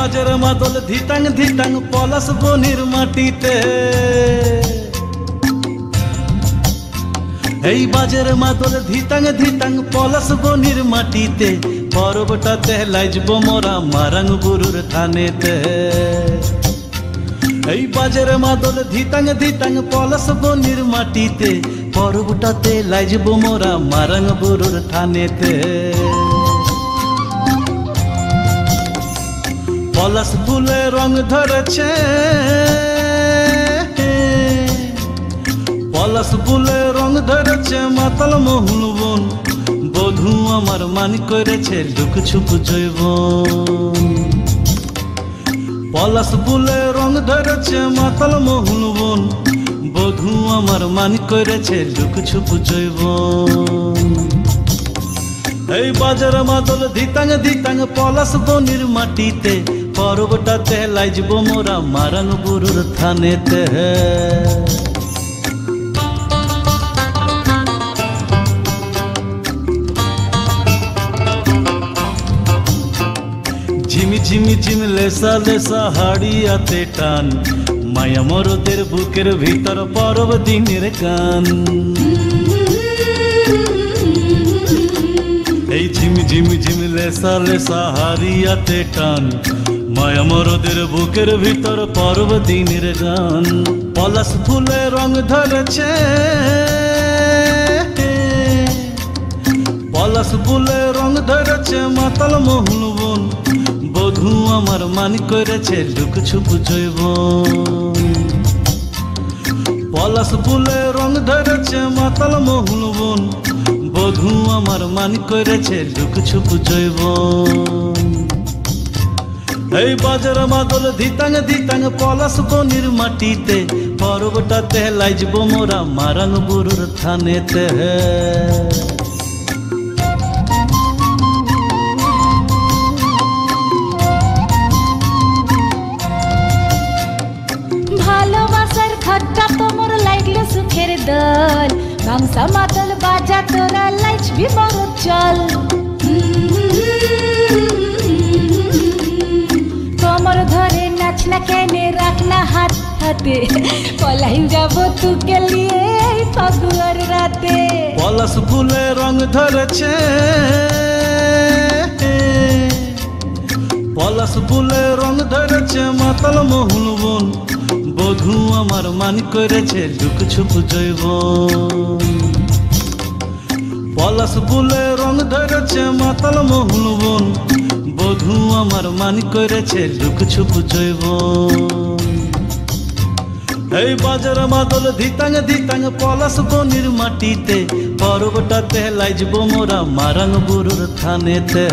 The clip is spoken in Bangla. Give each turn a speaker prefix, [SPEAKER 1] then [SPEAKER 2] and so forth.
[SPEAKER 1] বাজার মাদল ধিতাং ধিতাং পলাশ বনির মাটিতে। এই বাজার মাদল ধিতাং ধিতাং পলাশ বনির মাটিতে। পর্বটাতে লাইজব মোরা মারাং বুরুর থানেতে। এই বাজার মাদল ধিতাং ধিতাং পলাশ বনির মাটিতে। পর্বটাতে লাইজব মোরা মারাং বুরুর থানেতে। পলাশ ফুলে রং ধরেছে। পলাশ ফুলে রং ধরেছে, মাতাল মহুল বন। বধু আমার মান করেছে লুক ছুপ জৈব পলাশ ফুলে রং ধরেছে, মাতাল মহুল বন। বধু আমার মান করেছে লুক ছুপ জৈব এই বাজার মাদল ধিতাং ধিতাং, পলাশ বনির মাটিতে পর্বটাতে লাইজব মোরা মারাং বুরুর থানেতে। ঝিমি ঝিমি ঝিম লেসা লেসা হাড়িয়াতে টান, মায়া মরদের বুকের ভিতর পরব দিনের গান। এই ঝিমি ঝিমি ঝিমি লেসা লেসা হারিয়াতে টান। মায়া মরদের বুকের ভিতর পরব দিনের গান। পলাশ ফুলে রং ধরেছে। পলাশ ফুলে রং ধরেছে মাতাল মহুল বন। বধু আমার মান করেছে লুক ছুপ জৈব পলাশ ফুলে রং ধরেছে মাতাল মহুল বন। বধু আমার মান করেছে লুক ছুপ জৈব এই বাজার মাদল ধিতাং ধিতাং পলাশ বনির মাটিতে, পর্বটাতে লাইজব মোরা মারাং বুরুর থানেতে।
[SPEAKER 2] ভালোবাসার খট্টা তোমার সুখের দল। গামসা মাতল, বাজা তোরা লাইচবি বড় চল কোমর ধরে নাচ না কেনে, রাখ না হাত হাতে। পলাই যাব তুকে লিয়ে ফাগুয়ার রাতে।
[SPEAKER 1] পলাশ ফুলে রং ধরেছে। পলাশ ফুলে রং ধরেছে মাতাল মহুল বন। বধু আমার মান করেছে লুক ছুপ জৈব পলাশ ফুলে রং ধরেছে মাতাল মহুল বন। বধু আমার মান করেছে লুক ছুপ জৈব এই বাজার মাদল ধিতাং ধিতাং পলাশ বনির মাটিতে, পর্বটাতে লাইজব মোরা মারাং বুরুর থানেতে।